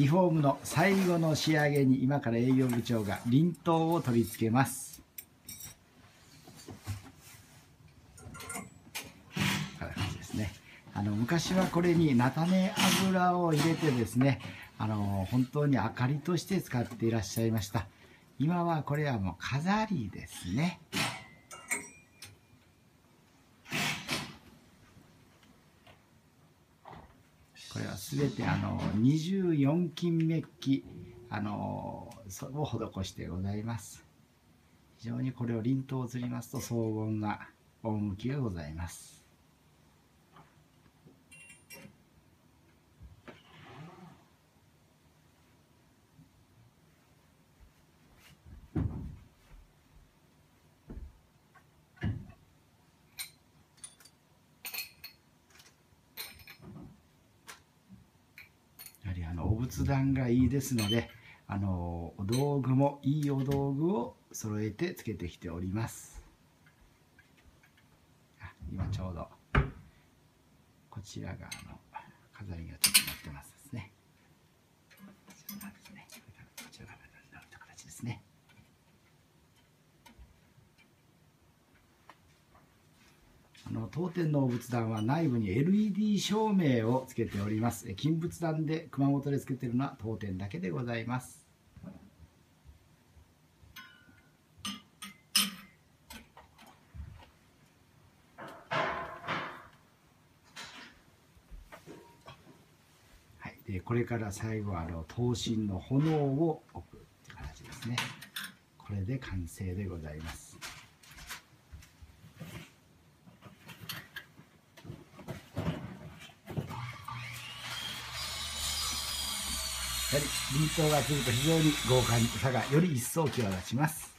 リフォームの最後の仕上げに今から営業部長が輪頭を取り付けます。こんな感じですね。あの昔はこれに菜種油を入れてですねあの本当に明かりとして使っていらっしゃいました。今はこれはもう飾りですね。これは全てあの24金メッキあのを施してございます。非常にこれを輪頭を釣りますと荘厳な趣がございます。あのお仏壇がいいですのであのお道具もいいお道具を揃えてつけてきております。今ちょうどこちらがあの飾りがちょっとなってますですね。こちらがこちらがなった形ですねあの当店の仏壇は内部に LED 照明をつけております。え金仏壇で熊本でつけてるのは当店だけでございます。はい、でこれから最後はあの灯神の炎を置くって形ですね。これで完成でございます。り輪郭がつると非常に豪華さがより一層際立ちます。